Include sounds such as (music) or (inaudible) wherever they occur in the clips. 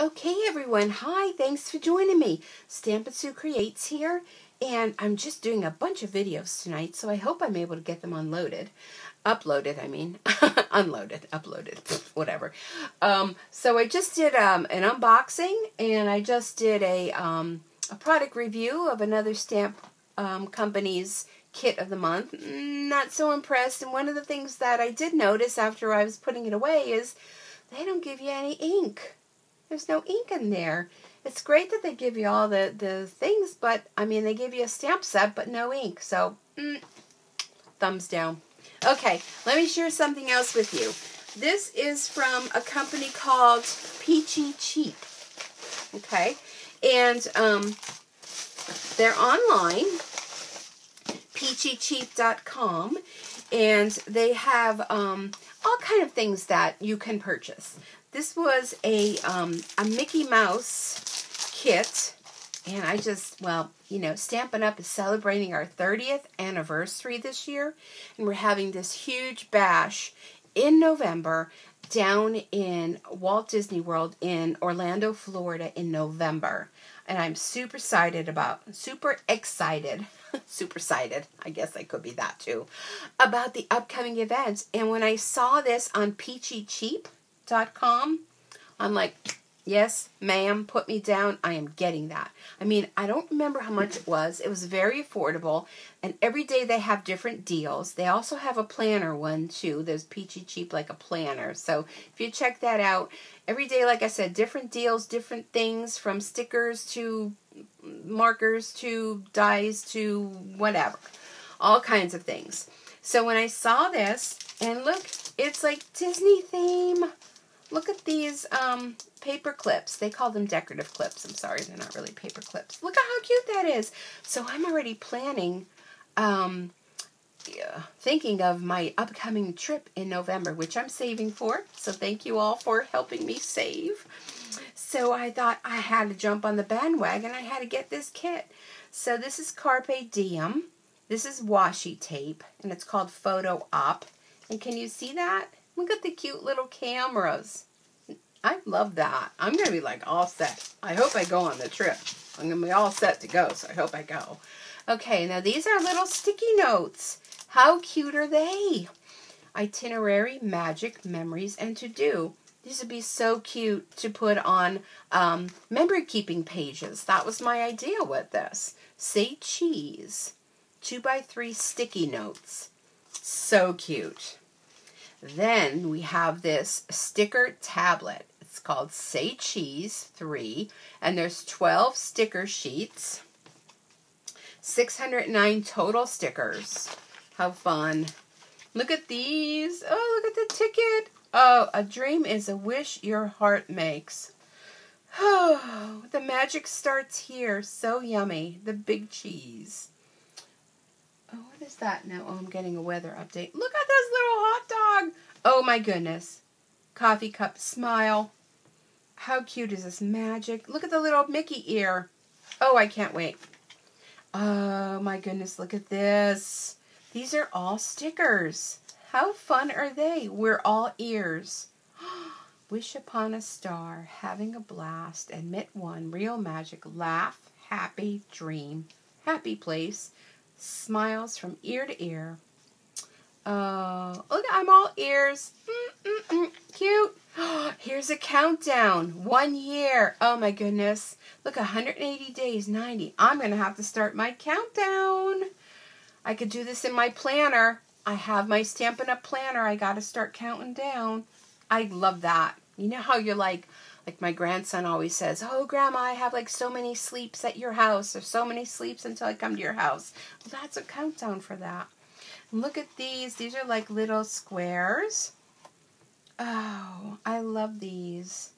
Okay, everyone. Hi, thanks for joining me. Stampin' Sue Creates here, and I'm just doing a bunch of videos tonight, so I hope I'm able to get them unloaded. Uploaded, I mean. (laughs) Unloaded, uploaded, (laughs) whatever. Um, so I just did um, an unboxing, and I just did a, um, a product review of another stamp um, company's kit of the month. Not so impressed, and one of the things that I did notice after I was putting it away is they don't give you any ink. There's no ink in there. It's great that they give you all the, the things, but I mean, they give you a stamp set, but no ink. So, mm, thumbs down. Okay, let me share something else with you. This is from a company called Peachy Cheap. Okay, and um, they're online, peachycheap.com, and they have um, all kind of things that you can purchase. This was a, um, a Mickey Mouse kit. And I just, well, you know, Stampin' Up! is celebrating our 30th anniversary this year. And we're having this huge bash in November down in Walt Disney World in Orlando, Florida in November. And I'm super excited about, super excited, (laughs) super excited, I guess I could be that too, about the upcoming events. And when I saw this on peachycheap.com, I'm like, yes, ma'am, put me down. I am getting that. I mean, I don't remember how much it was. It was very affordable. And every day they have different deals. They also have a planner one too. There's Peachy Cheap like a planner. So if you check that out, every day, like I said, different deals, different things from stickers to markers to dies to whatever. All kinds of things. So when I saw this, and look, it's like Disney theme. Look at these um, paper clips. They call them decorative clips. I'm sorry, they're not really paper clips. Look at how cute that is. So I'm already planning, um, yeah, thinking of my upcoming trip in November, which I'm saving for. So thank you all for helping me save. So I thought I had to jump on the bandwagon. I had to get this kit. So this is Carpe Diem. This is washi tape, and it's called Photo Op. And can you see that? Look at the cute little cameras. I love that. I'm going to be like all set. I hope I go on the trip. I'm going to be all set to go, so I hope I go. Okay, now these are little sticky notes. How cute are they? Itinerary, magic, memories, and to do. These would be so cute to put on um, memory keeping pages. That was my idea with this. Say cheese. Two by three sticky notes. So cute. Then we have this sticker tablet. It's called Say Cheese 3, and there's 12 sticker sheets. 609 total stickers. How fun. Look at these. Oh, look at the ticket. Oh, a dream is a wish your heart makes. Oh, (sighs) the magic starts here. So yummy. The big cheese. Oh, what is that now? Oh, I'm getting a weather update. Look at this little hot dog. Oh my goodness. Coffee cup smile. How cute is this magic? Look at the little Mickey ear. Oh, I can't wait. Oh my goodness, look at this. These are all stickers. How fun are they? We're all ears. (gasps) Wish upon a star, having a blast, admit one, real magic, laugh, happy, dream, happy place, smiles from ear to ear. Oh, look, I'm all ears. Mm, mm, mm, cute. (gasps) Here's a countdown. One year. Oh my goodness. Look, 180 days, 90. I'm going to have to start my countdown. I could do this in my planner. I have my Stampin' Up! planner. I got to start counting down. I love that. You know how you're like, like my grandson always says, Oh, Grandma, I have like so many sleeps at your house, or so many sleeps until I come to your house. Well, that's a countdown for that. Look at these. These are like little squares. Oh, I love these.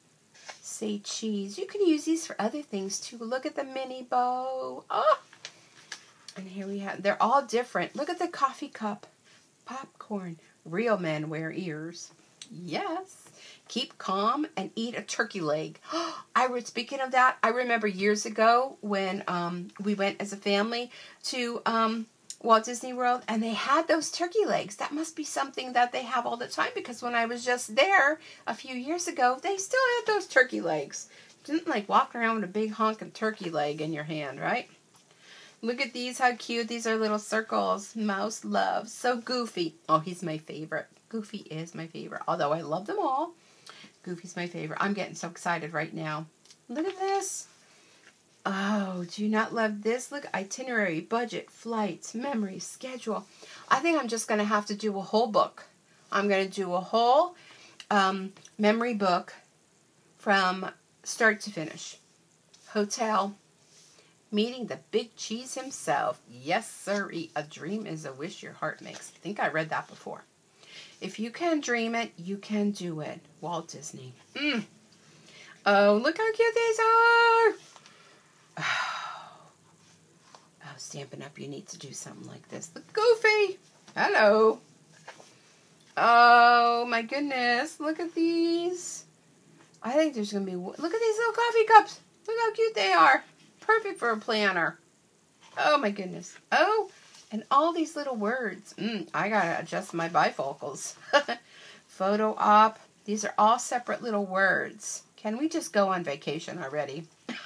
Say cheese. You can use these for other things too. Look at the mini bow. Oh! And here we have, they're all different. Look at the coffee cup. Popcorn. Real men wear ears. Yes. Keep calm and eat a turkey leg. (gasps) I was speaking of that. I remember years ago when um, we went as a family to um, Walt Disney World and they had those turkey legs. That must be something that they have all the time because when I was just there a few years ago, they still had those turkey legs. Didn't like walking around with a big honking turkey leg in your hand, right? Look at these, how cute. These are little circles. Mouse loves. So goofy. Oh, he's my favorite. Goofy is my favorite. Although I love them all. Goofy's my favorite. I'm getting so excited right now. Look at this. Oh, do you not love this? Look, itinerary, budget, flights, memory, schedule. I think I'm just going to have to do a whole book. I'm going to do a whole um, memory book from start to finish. Hotel, meeting the big cheese himself. Yes, sirree. A dream is a wish your heart makes. I think I read that before. If you can dream it, you can do it. Walt Disney. Mm. Oh, look how cute these are. (sighs) Oh, Stampin' Up, you need to do something like this. The Goofy. Hello. Oh, my goodness. Look at these. I think there's going to be... Look at these little coffee cups. Look how cute they are. Perfect for a planner. Oh, my goodness. Oh, and all these little words. Mm, I got to adjust my bifocals. (laughs) Photo op. These are all separate little words. Can we just go on vacation already? (laughs)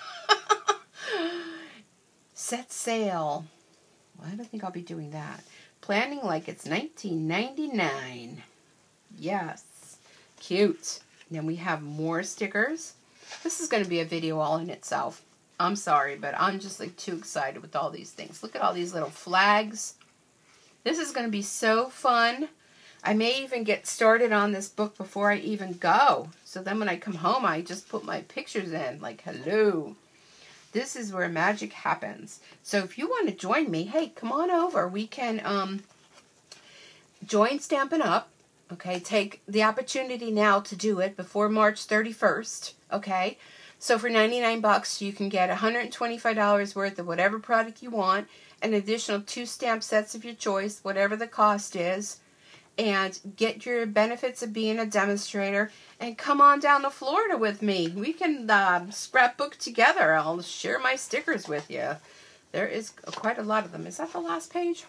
Set sail. Well, I don't think I'll be doing that. Planning like it's 1999. Yes. Cute. And Then we have more stickers. This is going to be a video all in itself. I'm sorry, but I'm just like too excited with all these things. Look at all these little flags. This is going to be so fun. I may even get started on this book before I even go. So then when I come home, I just put my pictures in. Like, hello. This is where magic happens. So if you want to join me, hey, come on over. We can um, join Stampin' Up. Okay, take the opportunity now to do it before March 31st. Okay, so for 99 bucks, you can get $125 worth of whatever product you want, an additional two stamp sets of your choice, whatever the cost is and get your benefits of being a demonstrator and come on down to Florida with me. We can uh, scrapbook together. I'll share my stickers with you. There is quite a lot of them. Is that the last page?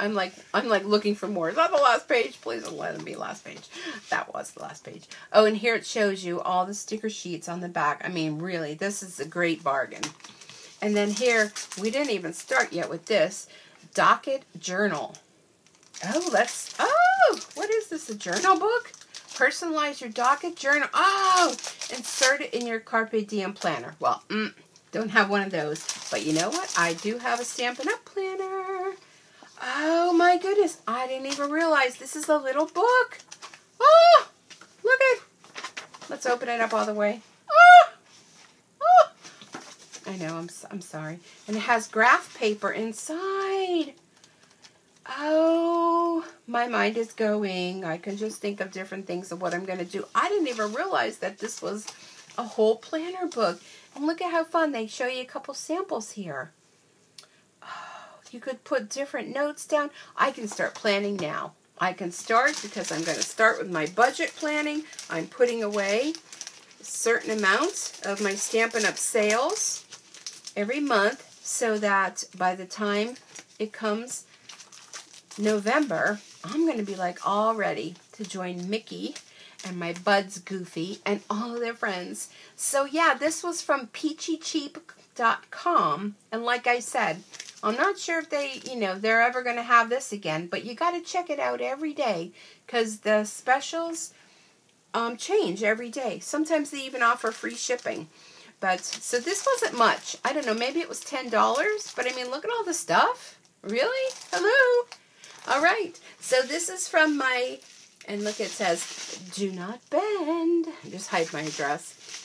I'm like I'm like looking for more. Is that the last page? Please don't let it be last page. That was the last page. Oh, and here it shows you all the sticker sheets on the back. I mean, really, this is a great bargain. And then here, we didn't even start yet with this. Docket Journal. Oh, let's, oh, what is this, a journal book? Personalize your docket journal. Oh, insert it in your Carpe Diem planner. Well, mm, don't have one of those. But you know what? I do have a Stampin' Up! planner. My goodness. I didn't even realize this is a little book. Oh, look at Let's open it up all the way. Oh, oh. I know, I'm, I'm sorry. And it has graph paper inside. Oh, my mind is going. I can just think of different things of what I'm going to do. I didn't even realize that this was a whole planner book. And look at how fun. They show you a couple samples here. You could put different notes down. I can start planning now. I can start because I'm going to start with my budget planning. I'm putting away a certain amount of my Stampin' Up! sales every month so that by the time it comes November, I'm going to be like all ready to join Mickey and my buds Goofy and all of their friends. So yeah, this was from peachycheap.com. And like I said, I'm not sure if they, you know, they're ever going to have this again, but you got to check it out every day because the specials um, change every day. Sometimes they even offer free shipping. But so this wasn't much. I don't know, maybe it was $10, but I mean, look at all the stuff. Really? Hello? All right. So this is from my, and look, it says, do not bend. Just hide my address.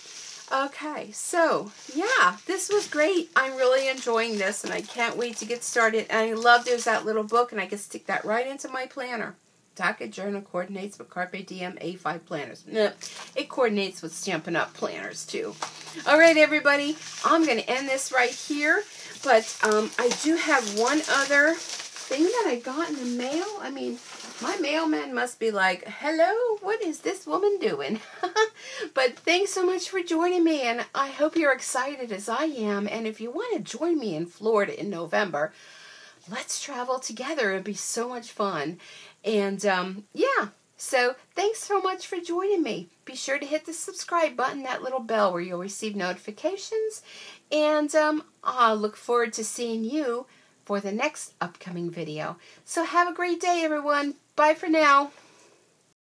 Okay, so yeah, this was great. I'm really enjoying this, and I can't wait to get started. And I love there's that little book, and I can stick that right into my planner. Docket Journal coordinates with Carpe Diem A5 planners. It coordinates with Stampin' Up! planners, too. All right, everybody, I'm going to end this right here. But um, I do have one other thing that I got in the mail? I mean, my mailman must be like, hello, what is this woman doing? (laughs) but thanks so much for joining me, and I hope you're excited as I am. And if you want to join me in Florida in November, let's travel together. It'd be so much fun. And um, yeah, so thanks so much for joining me. Be sure to hit the subscribe button, that little bell where you'll receive notifications. And um, I look forward to seeing you for the next upcoming video. So have a great day, everyone. Bye for now.